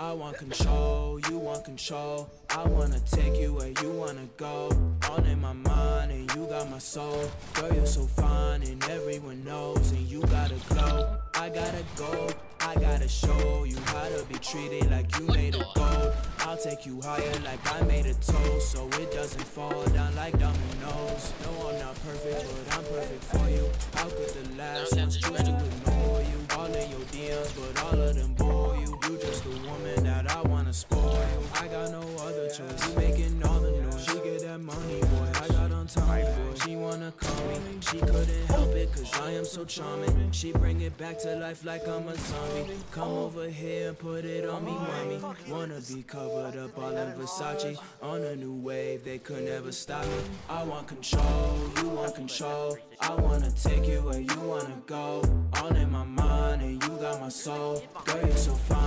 I want control, you want control. I wanna take you where you wanna go. All in my mind, and you got my soul. Girl, you're so fine, and everyone knows. And you gotta glow. I gotta go, I gotta show you how to be treated like you made of gold. I'll take you higher like I made a toast, so it doesn't fall down like dominoes. No, I'm not perfect, but I'm perfect for you. How could the last ones choose to ignore you? All in your DMs, but all of them bore you. Just the woman that I wanna spoil. I got no other choice. You making all the noise. She get that money, boy. I got on Tommy, boy. She wanna call me. She couldn't help it, cause I am so charming. She bring it back to life like I'm a zombie. Come over here and put it on me, mommy. Wanna be covered up all in Versace. On a new wave, they could never stop me. I want control, you want control. I wanna take you where you wanna go. All in my mind, and you got my soul. Girl, you're so fine,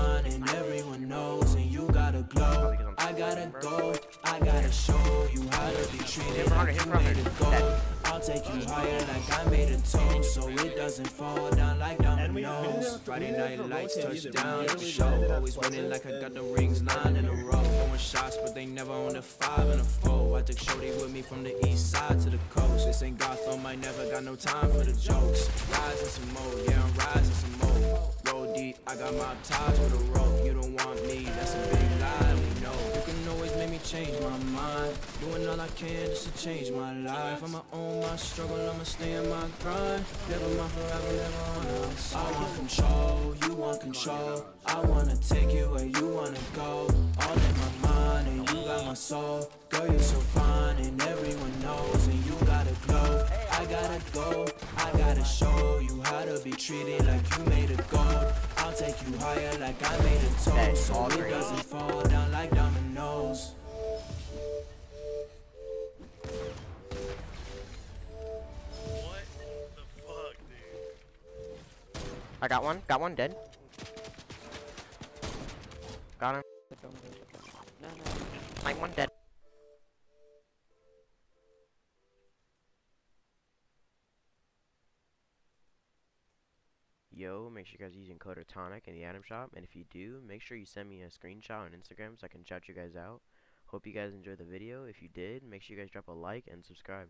and everyone knows. And you gotta glow. I gotta go, I gotta show you how to be treated like you made it gold. I'll take you higher like I made a toast, so it doesn't fall down like dominoes. Friday night lights touchdown at the show. Always winning like I got the rings nine in a row. Throwing shots, but they never on the five and a four. I took Shorty with me from the east side to the coast. This ain't Gotham, I never got no time for the jokes. Rising some I got my ties with a rope. You don't want me, that's a big lie, we know. You can always make me change my mind. Doing all I can just to change my life. I'ma own my struggle, I'ma stay in my grind. Never mind forever, never on else. I want control, you want control. I wanna take you where you wanna go. All in my mind, and you got my soul. Girl, you're so fine, and everyone knows. And you gotta glow. I gotta go, I gotta show you how to be treated like you made of gold. I'll take you higher like I made a toast, so it doesn't fall down like dominoes. What the fuck, dude? I got one. Got one dead. Got him. Like one dead. Yo, make sure you guys are using code Retonic in the item shop, and if you do, make sure you send me a screenshot on Instagram so I can shout you guys out. Hope you guys enjoyed the video. If you did, make sure you guys drop a like and subscribe.